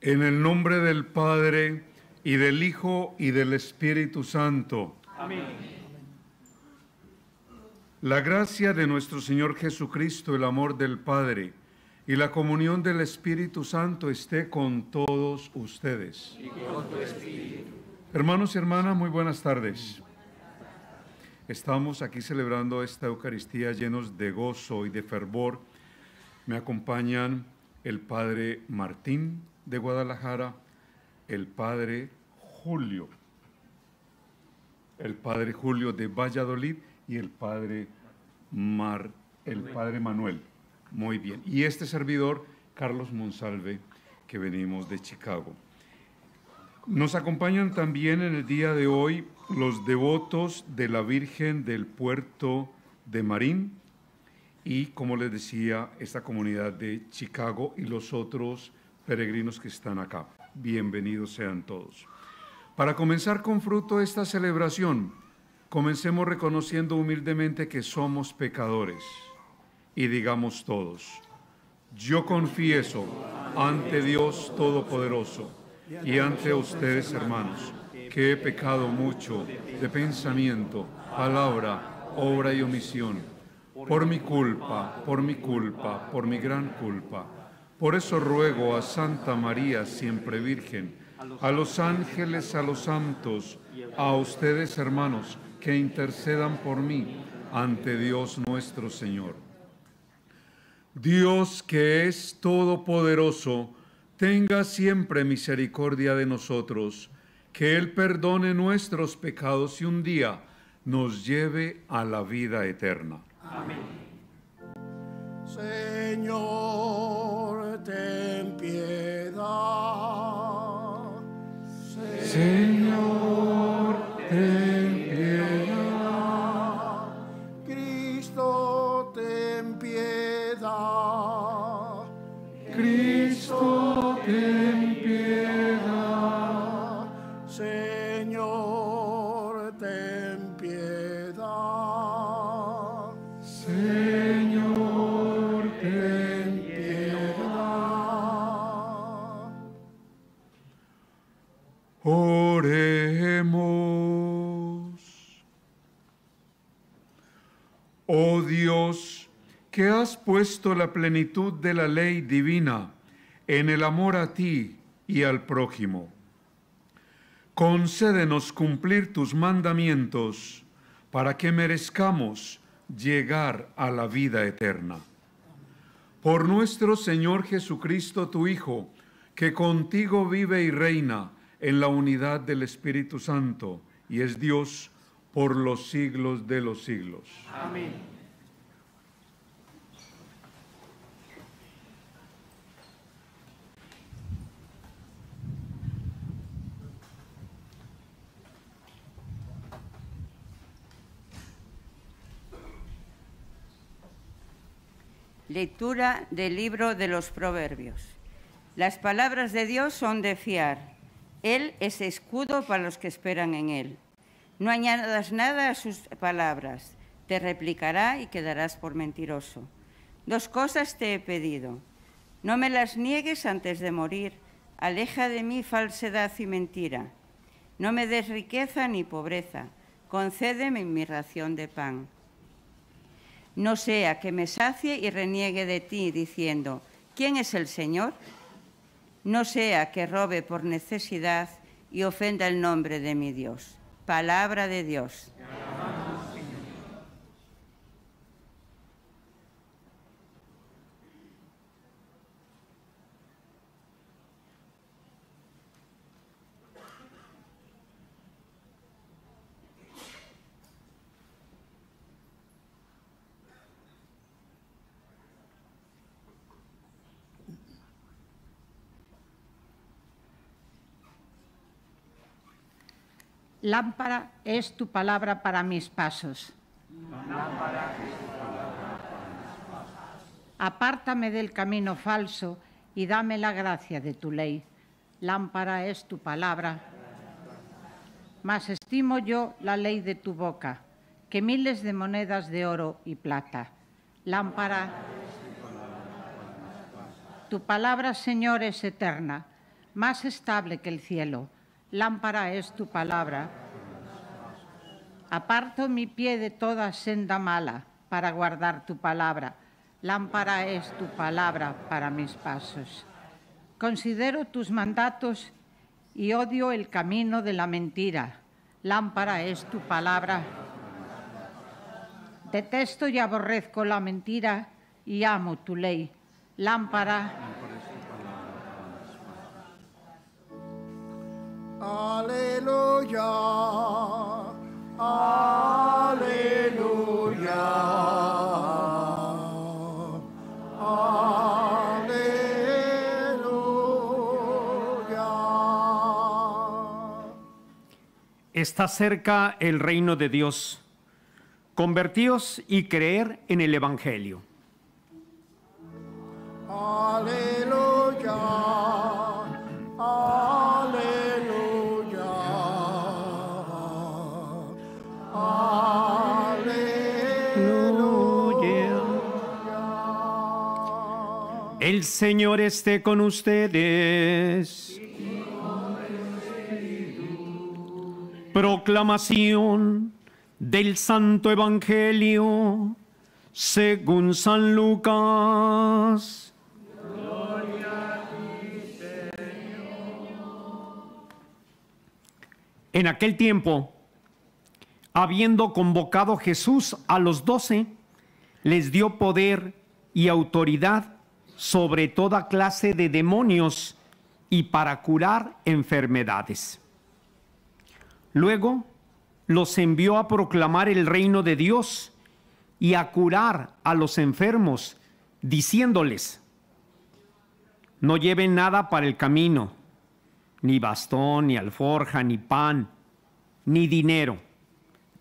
En el nombre del Padre, y del Hijo, y del Espíritu Santo. Amén. La gracia de nuestro Señor Jesucristo, el amor del Padre, y la comunión del Espíritu Santo esté con todos ustedes. Y con tu espíritu. Hermanos y hermanas, muy buenas tardes. Estamos aquí celebrando esta Eucaristía llenos de gozo y de fervor. Me acompañan el Padre Martín, de Guadalajara, el padre Julio, el padre Julio de Valladolid y el padre Mar, el padre Manuel. Muy bien. Y este servidor, Carlos Monsalve, que venimos de Chicago. Nos acompañan también en el día de hoy los devotos de la Virgen del Puerto de Marín y, como les decía, esta comunidad de Chicago y los otros peregrinos que están acá. Bienvenidos sean todos. Para comenzar con fruto esta celebración, comencemos reconociendo humildemente que somos pecadores y digamos todos, yo confieso ante Dios Todopoderoso y ante ustedes hermanos, que he pecado mucho de pensamiento, palabra, obra y omisión, por mi culpa, por mi culpa, por mi gran culpa por eso ruego a Santa María, siempre Virgen, a los ángeles, a los santos, a ustedes hermanos, que intercedan por mí ante Dios nuestro Señor. Dios que es todopoderoso, tenga siempre misericordia de nosotros, que Él perdone nuestros pecados y un día nos lleve a la vida eterna. Amén. Señor ten piedad. Señor, ten piedad. Cristo, ten piedad. Cristo, ten Oh Dios, que has puesto la plenitud de la ley divina en el amor a ti y al prójimo. Concédenos cumplir tus mandamientos para que merezcamos llegar a la vida eterna. Por nuestro Señor Jesucristo, tu Hijo, que contigo vive y reina en la unidad del Espíritu Santo y es Dios por los siglos de los siglos. Amén. Lectura del libro de los Proverbios. Las palabras de Dios son de fiar. Él es escudo para los que esperan en Él. No añadas nada a sus palabras, te replicará y quedarás por mentiroso. Dos cosas te he pedido. No me las niegues antes de morir. Aleja de mí falsedad y mentira. No me des riqueza ni pobreza. Concédeme mi ración de pan. no sea que me sacie y reniegue de ti, diciendo, ¿quién es el Señor? No sea que robe por necesidad y ofenda el nombre de mi Dios. Palabra de Dios. Lámpara es tu palabra para mis pasos. Apártame del camino falso y dame la gracia de tu ley. Lámpara es tu palabra. Mas estimo yo la ley de tu boca, que miles de monedas de oro y plata. Lámpara. Tu palabra, Señor, es eterna, más estable que el cielo. Lámpara es tu palabra. Aparto mi pie de toda senda mala para guardar tu palabra. Lámpara es tu palabra para mis pasos. Considero tus mandatos y odio el camino de la mentira. Lámpara es tu palabra. Detesto y aborrezco la mentira y amo tu ley. Lámpara. Aleluya. Aleluya. Aleluya. Está cerca el reino de Dios. Convertíos y creer en el Evangelio. Aleluya. El Señor esté con ustedes. Proclamación del Santo Evangelio según San Lucas. En aquel tiempo, habiendo convocado Jesús a los doce, les dio poder y autoridad sobre toda clase de demonios y para curar enfermedades. Luego los envió a proclamar el reino de Dios y a curar a los enfermos, diciéndoles, no lleven nada para el camino, ni bastón, ni alforja, ni pan, ni dinero.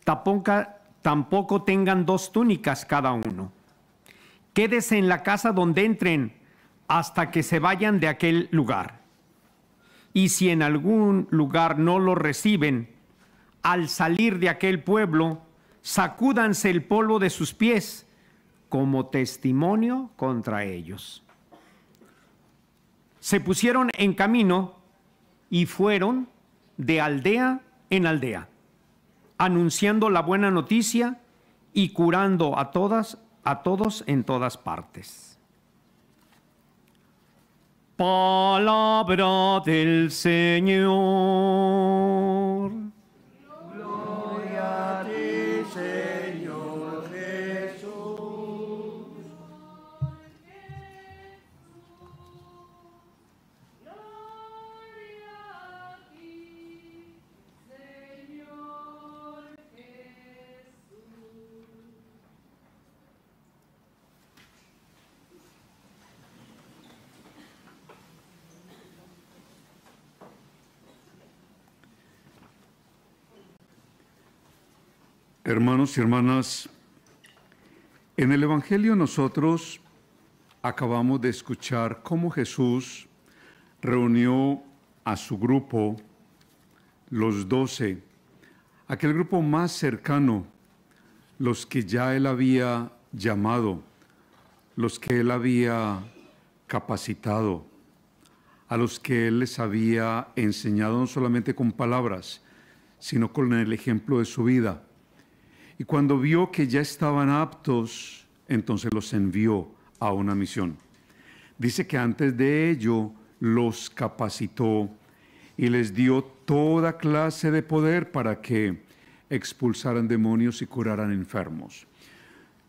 Tampoco, tampoco tengan dos túnicas cada uno. Quédese en la casa donde entren hasta que se vayan de aquel lugar. Y si en algún lugar no lo reciben, al salir de aquel pueblo, sacúdanse el polvo de sus pies como testimonio contra ellos. Se pusieron en camino y fueron de aldea en aldea, anunciando la buena noticia y curando a todas a todos en todas partes. Palabra del Señor. Hermanos y hermanas, en el Evangelio nosotros acabamos de escuchar cómo Jesús reunió a su grupo, los doce, aquel grupo más cercano, los que ya él había llamado, los que él había capacitado, a los que él les había enseñado no solamente con palabras, sino con el ejemplo de su vida. Y cuando vio que ya estaban aptos entonces los envió a una misión. Dice que antes de ello los capacitó y les dio toda clase de poder para que expulsaran demonios y curaran enfermos.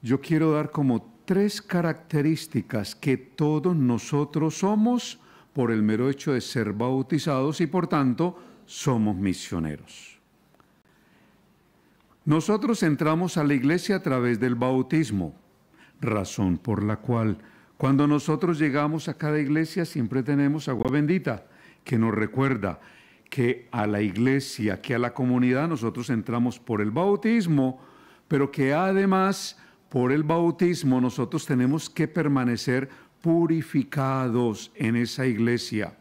Yo quiero dar como tres características que todos nosotros somos por el mero hecho de ser bautizados y por tanto somos misioneros. Nosotros entramos a la iglesia a través del bautismo, razón por la cual cuando nosotros llegamos a cada iglesia siempre tenemos agua bendita que nos recuerda que a la iglesia, que a la comunidad nosotros entramos por el bautismo, pero que además por el bautismo nosotros tenemos que permanecer purificados en esa iglesia.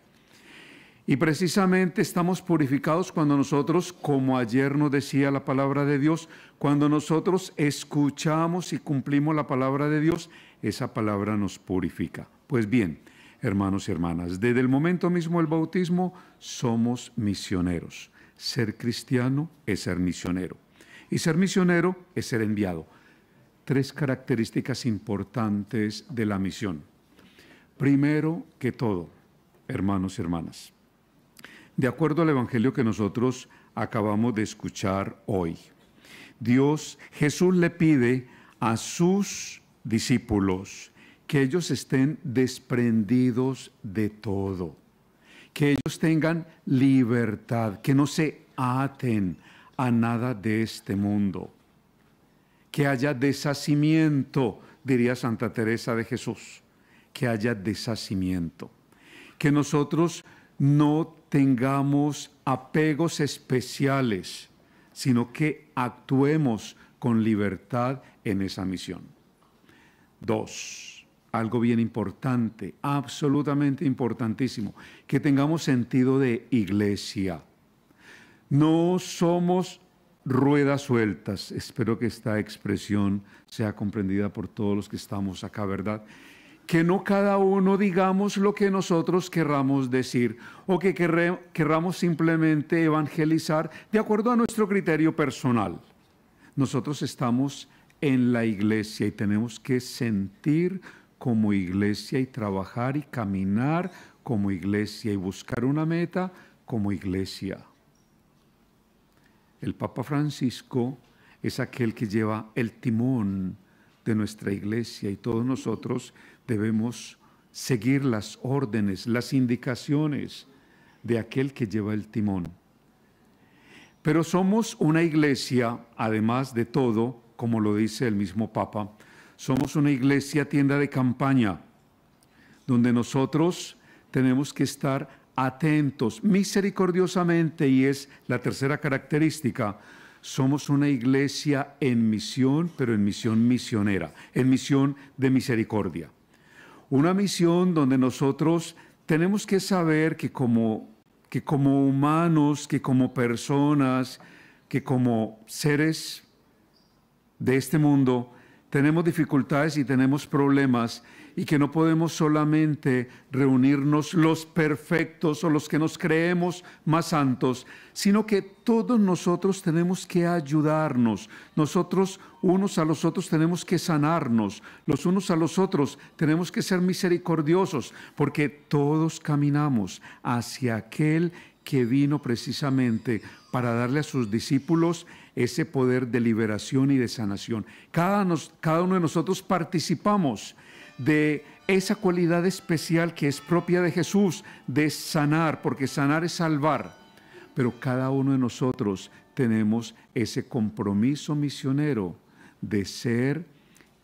Y precisamente estamos purificados cuando nosotros, como ayer nos decía la palabra de Dios, cuando nosotros escuchamos y cumplimos la palabra de Dios, esa palabra nos purifica. Pues bien, hermanos y hermanas, desde el momento mismo del bautismo somos misioneros. Ser cristiano es ser misionero. Y ser misionero es ser enviado. Tres características importantes de la misión. Primero que todo, hermanos y hermanas, de acuerdo al Evangelio que nosotros acabamos de escuchar hoy, Dios, Jesús le pide a sus discípulos que ellos estén desprendidos de todo, que ellos tengan libertad, que no se aten a nada de este mundo, que haya deshacimiento, diría Santa Teresa de Jesús, que haya deshacimiento, que nosotros no tengamos apegos especiales, sino que actuemos con libertad en esa misión. Dos, algo bien importante, absolutamente importantísimo, que tengamos sentido de iglesia. No somos ruedas sueltas. Espero que esta expresión sea comprendida por todos los que estamos acá, ¿verdad? Que no cada uno digamos lo que nosotros querramos decir o que querramos simplemente evangelizar de acuerdo a nuestro criterio personal. Nosotros estamos en la iglesia y tenemos que sentir como iglesia y trabajar y caminar como iglesia y buscar una meta como iglesia. El Papa Francisco es aquel que lleva el timón de nuestra iglesia y todos nosotros debemos seguir las órdenes, las indicaciones de aquel que lleva el timón. Pero somos una iglesia, además de todo, como lo dice el mismo Papa, somos una iglesia tienda de campaña, donde nosotros tenemos que estar atentos misericordiosamente, y es la tercera característica, somos una iglesia en misión, pero en misión misionera, en misión de misericordia. Una misión donde nosotros tenemos que saber que como, que como humanos, que como personas, que como seres de este mundo, tenemos dificultades y tenemos problemas y que no podemos solamente reunirnos los perfectos o los que nos creemos más santos, sino que todos nosotros tenemos que ayudarnos. Nosotros unos a los otros tenemos que sanarnos, los unos a los otros tenemos que ser misericordiosos, porque todos caminamos hacia aquel que vino precisamente para darle a sus discípulos ese poder de liberación y de sanación. Cada, cada uno de nosotros participamos de esa cualidad especial que es propia de Jesús, de sanar, porque sanar es salvar. Pero cada uno de nosotros tenemos ese compromiso misionero de ser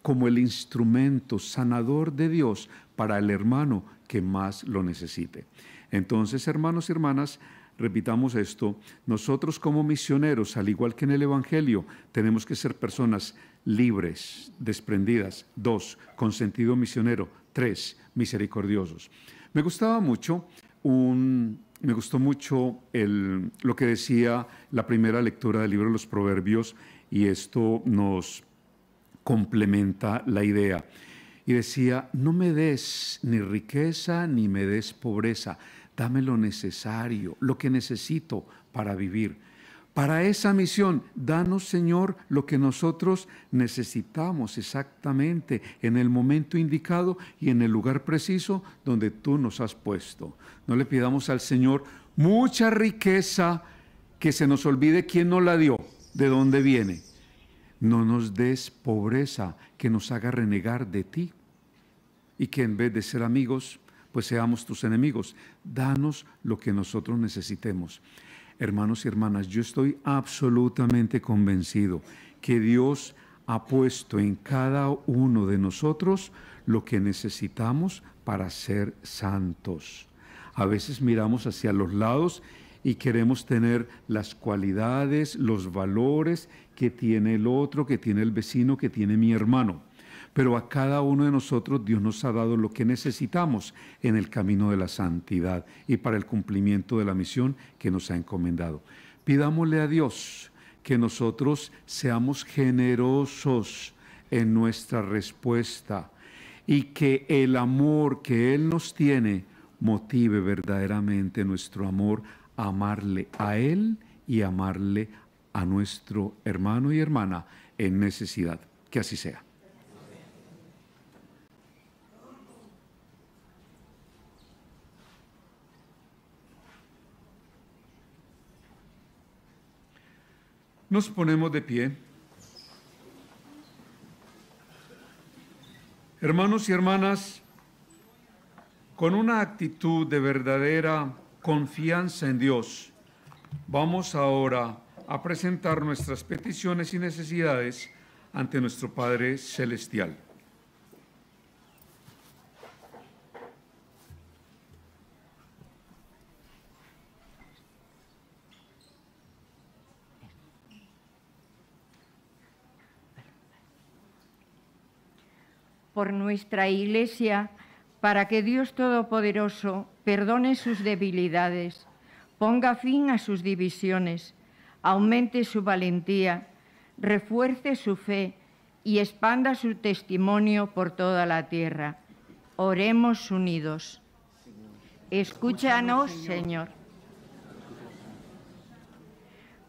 como el instrumento sanador de Dios para el hermano que más lo necesite. Entonces, hermanos y hermanas, repitamos esto, nosotros como misioneros, al igual que en el Evangelio, tenemos que ser personas libres, desprendidas. Dos, con sentido misionero. Tres, misericordiosos. Me gustaba mucho un, me gustó mucho el, lo que decía la primera lectura del libro de los Proverbios y esto nos complementa la idea. Y decía, no me des ni riqueza ni me des pobreza, dame lo necesario, lo que necesito para vivir. Para esa misión, danos, Señor, lo que nosotros necesitamos exactamente en el momento indicado y en el lugar preciso donde tú nos has puesto. No le pidamos al Señor mucha riqueza que se nos olvide quién nos la dio, de dónde viene. No nos des pobreza que nos haga renegar de ti y que en vez de ser amigos, pues seamos tus enemigos. Danos lo que nosotros necesitemos. Hermanos y hermanas, yo estoy absolutamente convencido que Dios ha puesto en cada uno de nosotros lo que necesitamos para ser santos. A veces miramos hacia los lados y queremos tener las cualidades, los valores que tiene el otro, que tiene el vecino, que tiene mi hermano pero a cada uno de nosotros Dios nos ha dado lo que necesitamos en el camino de la santidad y para el cumplimiento de la misión que nos ha encomendado. Pidámosle a Dios que nosotros seamos generosos en nuestra respuesta y que el amor que Él nos tiene motive verdaderamente nuestro amor a amarle a Él y amarle a nuestro hermano y hermana en necesidad. Que así sea. Nos ponemos de pie. Hermanos y hermanas, con una actitud de verdadera confianza en Dios, vamos ahora a presentar nuestras peticiones y necesidades ante nuestro Padre Celestial. Por nuestra Iglesia, para que Dios Todopoderoso perdone sus debilidades, ponga fin a sus divisiones, aumente su valentía, refuerce su fe y expanda su testimonio por toda la tierra. Oremos unidos. Escúchanos, Señor.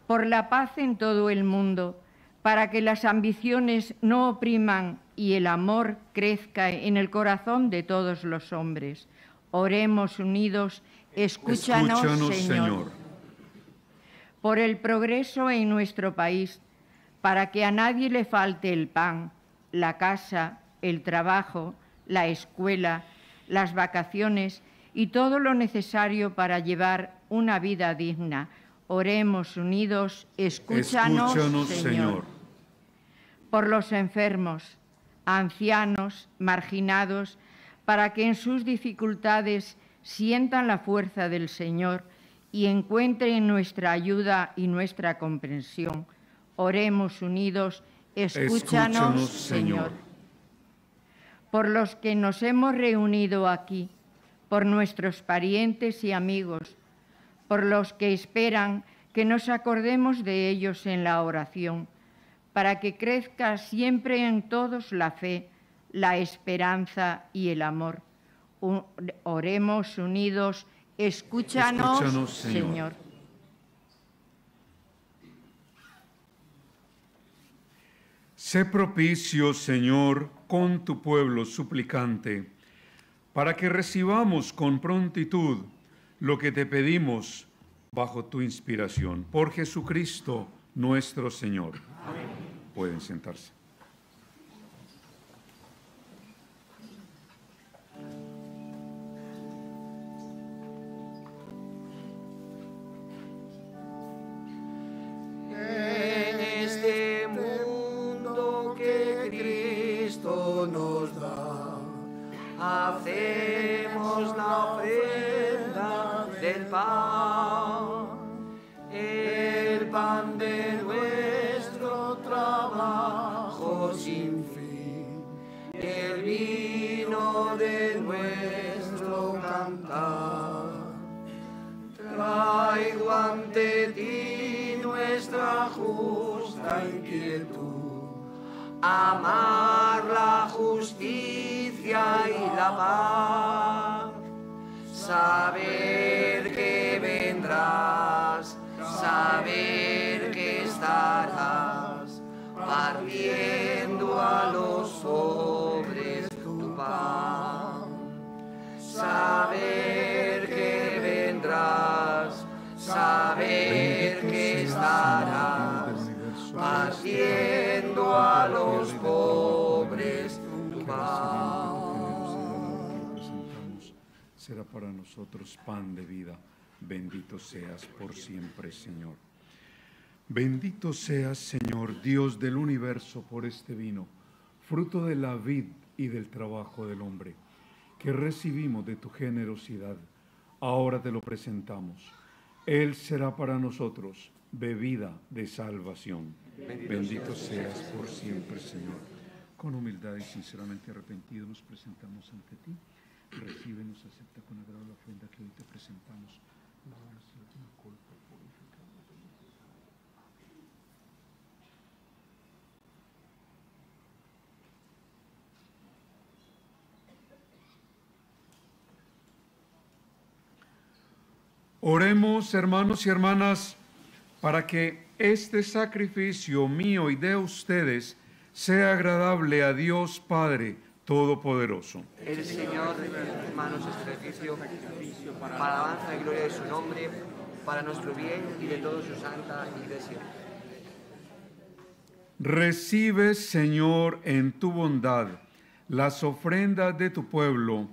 Por la paz en todo el mundo, para que las ambiciones no opriman y el amor crezca en el corazón de todos los hombres. Oremos unidos, escúchanos, Señor. Por el progreso en nuestro país, para que a nadie le falte el pan, la casa, el trabajo, la escuela, las vacaciones y todo lo necesario para llevar una vida digna. Oremos unidos, escúchanos, Señor. Por los enfermos, ancianos, marginados, para que en sus dificultades sientan la fuerza del Señor y encuentren nuestra ayuda y nuestra comprensión. Oremos unidos, escúchanos, Señor. Por los que nos hemos reunido aquí, por nuestros parientes y amigos, por los que esperan que nos acordemos de ellos en la oración para que crezca siempre en todos la fe, la esperanza y el amor. Oremos unidos, escúchanos, Señor. Sé propicio, Señor, con tu pueblo suplicante, para que recibamos con prontitud lo que te pedimos bajo tu inspiración. Por Jesucristo nuestro Señor. Pueden sentarse. Nuestra justa inquietud, amar la justicia y la paz, saber que vendrás, saber estarás partiendo a los pobres tu pan. Saber partiendo a los pobres tu pan. Será para nosotros pan de vida. Bendito seas por siempre, Señor. Bendito seas, Señor, Dios del universo, por este vino, fruto de la vid y del trabajo del hombre, que recibimos de tu generosidad. Ahora te lo presentamos. Él será para nosotros bebida de salvación. Bendito, seas por siempre, Señor. Con humildad y sinceramente arrepentidos nos presentamos ante ti. Recíbenos, acepta con agrado la ofrenda que hoy te presentamos. Oremos, hermanos y hermanas, para que este sacrificio mío y de ustedes sea agradable a Dios Padre Todopoderoso. El Señor de tus manos este sacrificio para alabanza y gloria de su nombre, para nuestro bien y de toda su santa iglesia. Recibe, Señor, en tu bondad las ofrendas de tu pueblo,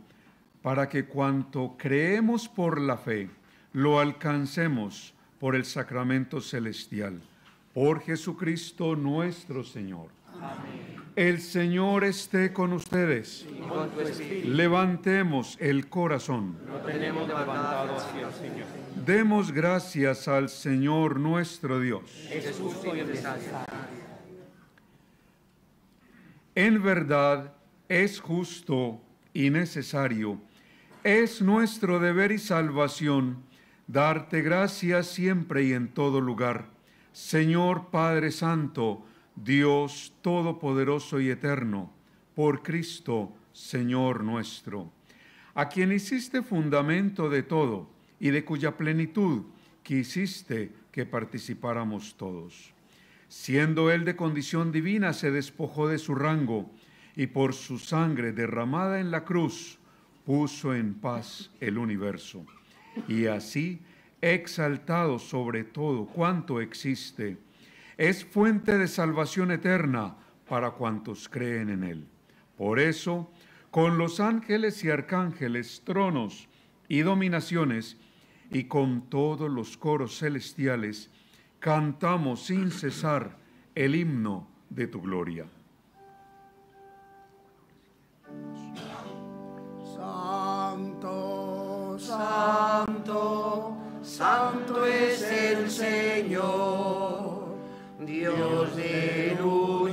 para que cuanto creemos por la fe, lo alcancemos por el sacramento celestial. Por Jesucristo nuestro Señor. Amén. El Señor esté con ustedes. Y con tu espíritu. Levantemos el corazón. Lo tenemos levantado hacia el Señor. Demos gracias al Señor nuestro Dios. Es justo y. En verdad es justo y necesario. Es nuestro deber y salvación darte gracias siempre y en todo lugar. Señor Padre Santo, Dios Todopoderoso y Eterno, por Cristo, Señor nuestro, a quien hiciste fundamento de todo y de cuya plenitud quisiste que participáramos todos. Siendo Él de condición divina, se despojó de su rango y por su sangre derramada en la cruz puso en paz el universo y así exaltado sobre todo cuanto existe, es fuente de salvación eterna para cuantos creen en Él. Por eso, con los ángeles y arcángeles, tronos y dominaciones, y con todos los coros celestiales, cantamos sin cesar el himno de tu gloria. Santo, santo es el Señor, Dios del universo.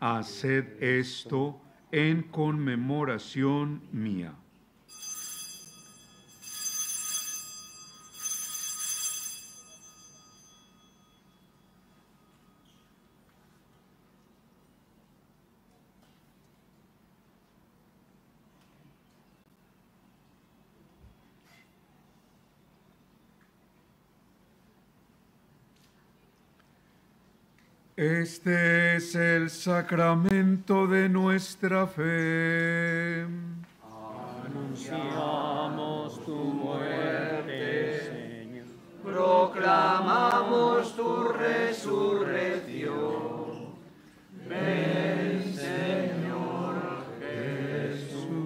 Haced esto en conmemoración mía. Este es el sacramento de nuestra fe. Anunciamos tu muerte, Señor. Proclamamos tu resurrección. Ven, Señor Jesús.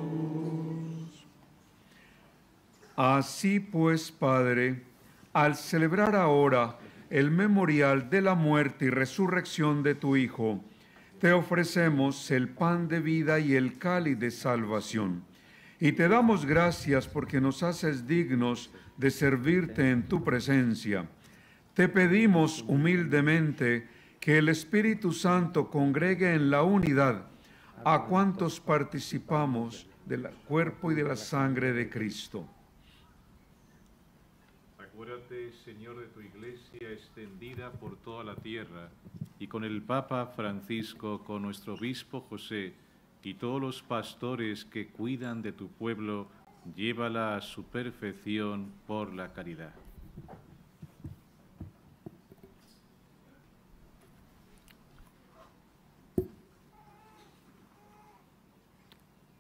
Así pues, Padre, al celebrar ahora el memorial de la muerte y resurrección de tu Hijo, te ofrecemos el pan de vida y el cáliz de salvación. Y te damos gracias porque nos haces dignos de servirte en tu presencia. Te pedimos humildemente que el Espíritu Santo congregue en la unidad a cuantos participamos del cuerpo y de la sangre de Cristo. Acuérdate, Señor, de tu iglesia extendida por toda la tierra, y con el Papa Francisco, con nuestro obispo José, y todos los pastores que cuidan de tu pueblo, llévala a su perfección por la caridad.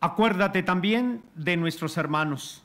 Acuérdate también de nuestros hermanos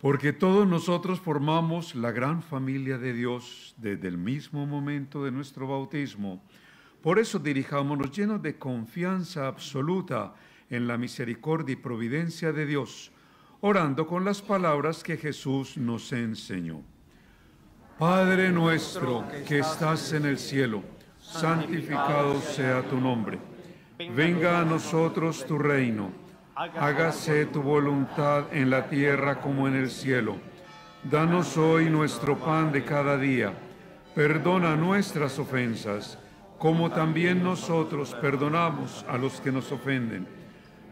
Porque todos nosotros formamos la gran familia de Dios desde el mismo momento de nuestro bautismo. Por eso dirijámonos llenos de confianza absoluta en la misericordia y providencia de Dios, orando con las palabras que Jesús nos enseñó. Padre nuestro que estás en el cielo, santificado sea tu nombre. Venga a nosotros tu reino hágase tu voluntad en la tierra como en el cielo. Danos hoy nuestro pan de cada día. Perdona nuestras ofensas, como también nosotros perdonamos a los que nos ofenden.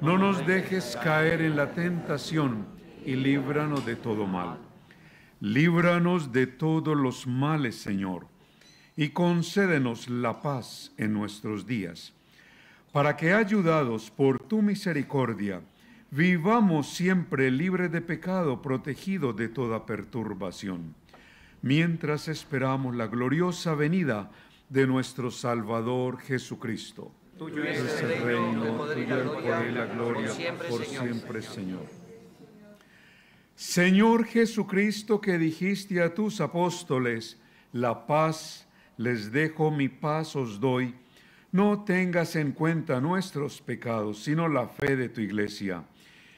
No nos dejes caer en la tentación y líbranos de todo mal. Líbranos de todos los males, Señor, y concédenos la paz en nuestros días para que, ayudados por tu misericordia, vivamos siempre libres de pecado, protegidos de toda perturbación, mientras esperamos la gloriosa venida de nuestro Salvador Jesucristo. Tuyo es el reino, el poder y la gloria, la gloria por siempre, por Señor. siempre, Señor. Señor Jesucristo, que dijiste a tus apóstoles, la paz les dejo, mi paz os doy no tengas en cuenta nuestros pecados, sino la fe de tu iglesia.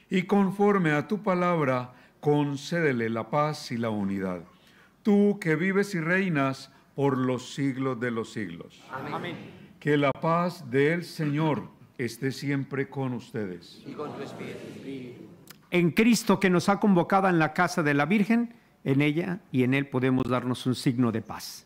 Y conforme a tu palabra, concédele la paz y la unidad. tú que vives y reinas por los siglos de los siglos. Amén. Que la paz del Señor esté siempre con ustedes. Y con tu espíritu. En Cristo que nos ha convocado en la casa de la Virgen, en ella y en Él podemos darnos un signo de paz.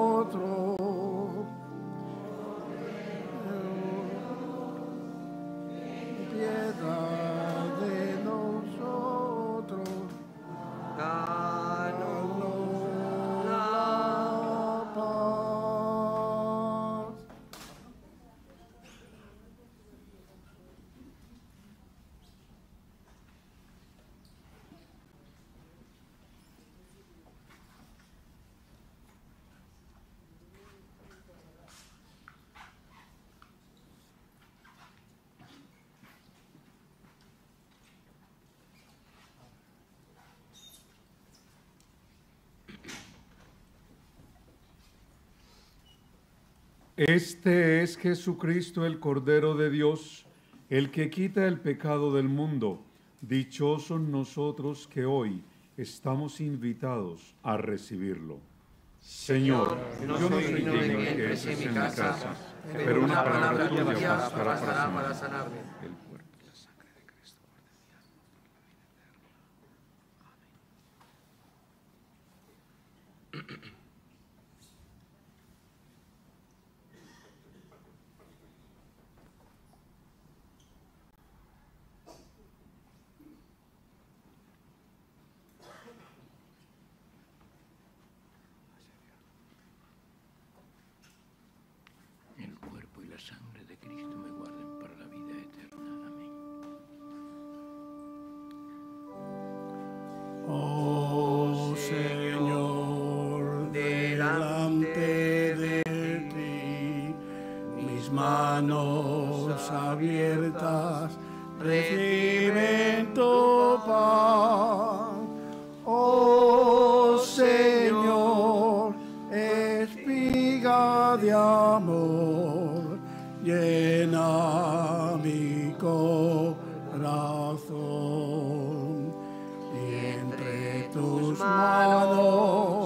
Este es Jesucristo, el Cordero de Dios, el que quita el pecado del mundo. Dichosos nosotros que hoy estamos invitados a recibirlo. Señor, no yo no soy digno que entres en mi casa, pero una palabra tuya bastará para bastará para sanarme. Espiga de amor, llena mi corazón. Y entre tus manos,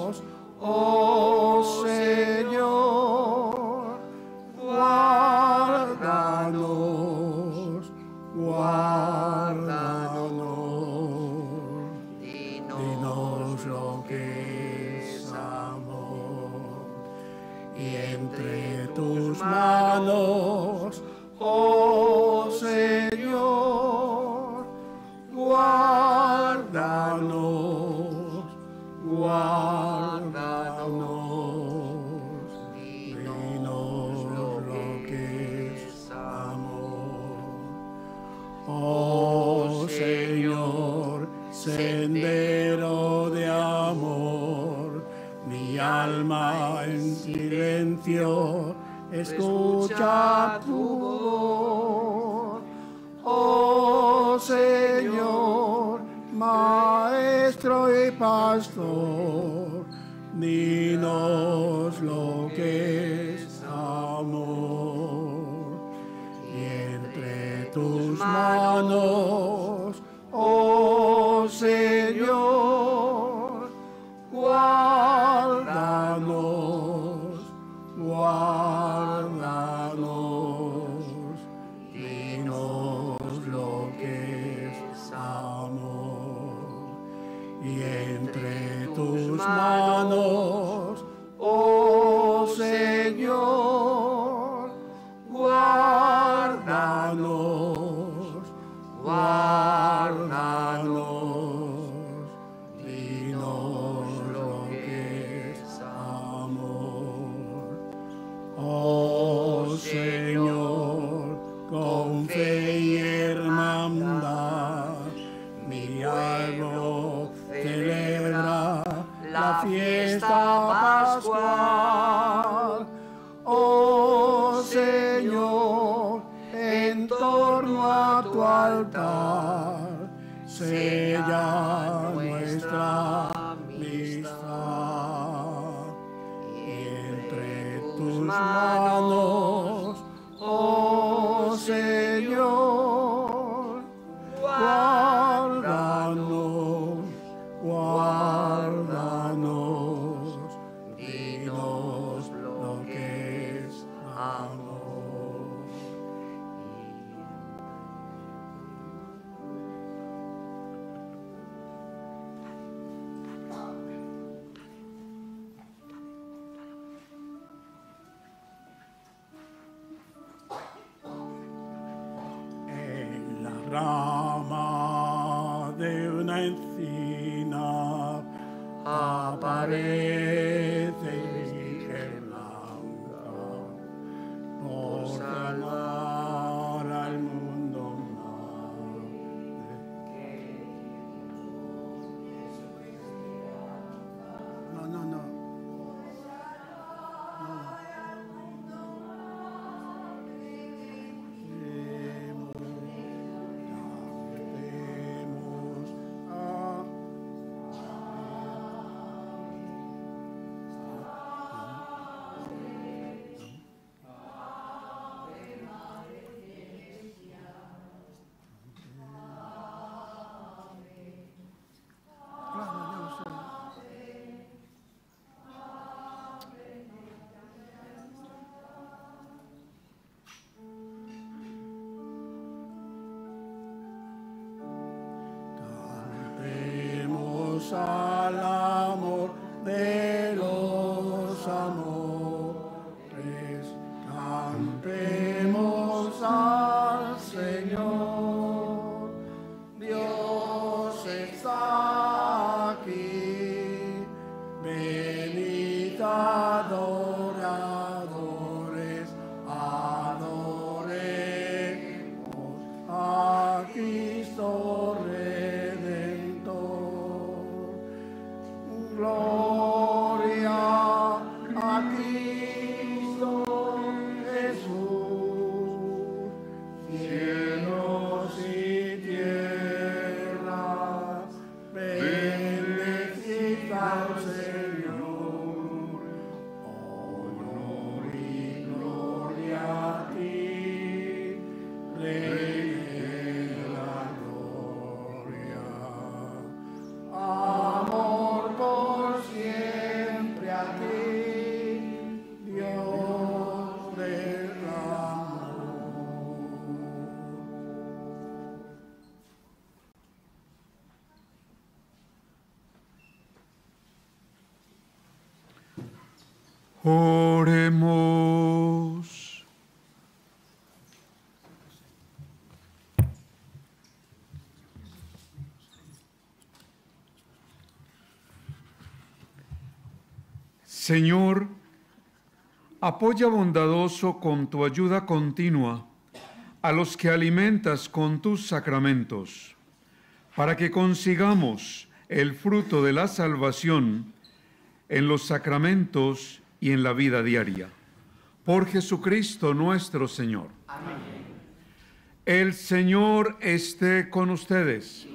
escucha tu voz. Oh Señor, maestro y pastor, dinos lo que es amor y entre tus manos, Oremos. Señor, apoya bondadoso con tu ayuda continua a los que alimentas con tus sacramentos, para que consigamos el fruto de la salvación en los sacramentos y en la vida diaria. Por Jesucristo nuestro Señor. El Señor esté con ustedes.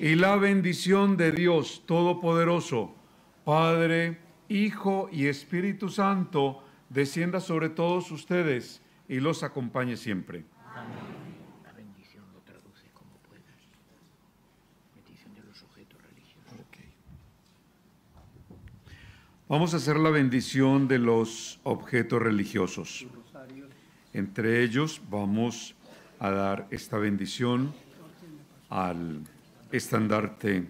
Y la bendición de Dios Todopoderoso, Padre, Hijo y Espíritu Santo, descienda sobre todos ustedes y los acompañe siempre. La bendición lo traduce como puedas. Bendición de los sujetos religiosos. Vamos a hacer la bendición de los objetos religiosos. Entre ellos vamos a dar esta bendición al estandarte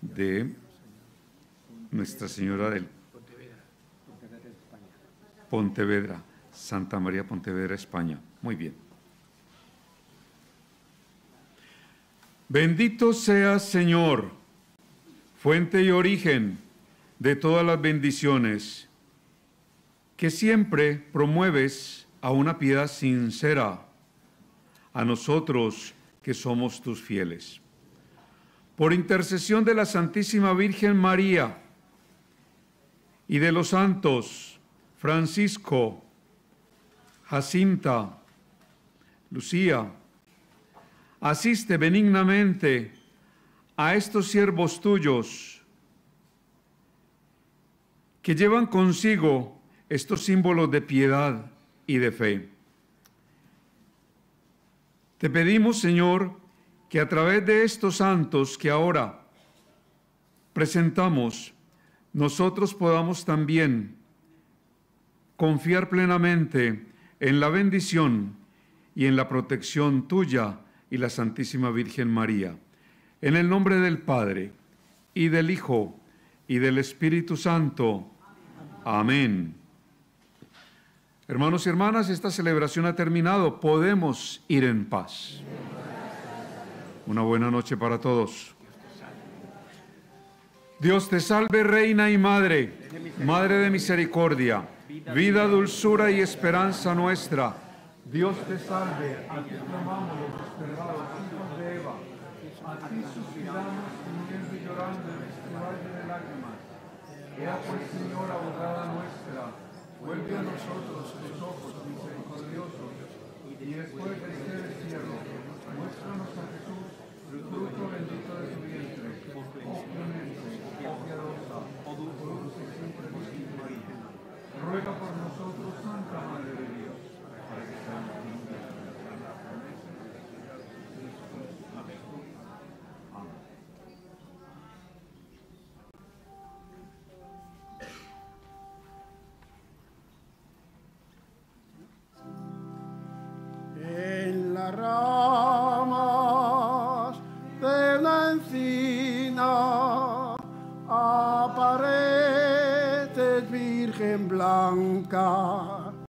de Nuestra Señora del Pontevedra, Santa María Pontevedra, España. Muy bien. Bendito seas, Señor, fuente y origen de todas las bendiciones, que siempre promueves a una piedad sincera a nosotros que somos tus fieles. Por intercesión de la Santísima Virgen María y de los santos Francisco, Jacinta, Lucía, asiste benignamente a estos siervos tuyos que llevan consigo estos símbolos de piedad y de fe. Te pedimos, Señor, que a través de estos santos que ahora presentamos, nosotros podamos también confiar plenamente en la bendición y en la protección tuya y la Santísima Virgen María. En el nombre del Padre, y del Hijo, y del Espíritu Santo. Amén. Hermanos y hermanas, esta celebración ha terminado. Podemos ir en paz. Una buena noche para todos. Dios te salve, Reina y Madre, Madre de misericordia, vida, dulzura y esperanza nuestra. Dios te salve, a ti clamamos los Ea pues, Señor, abogada nuestra, vuelve a nosotros tus ojos misericordiosos, y después de este destierro, muéstranos a Jesús, fruto bendito de tu vientre, oh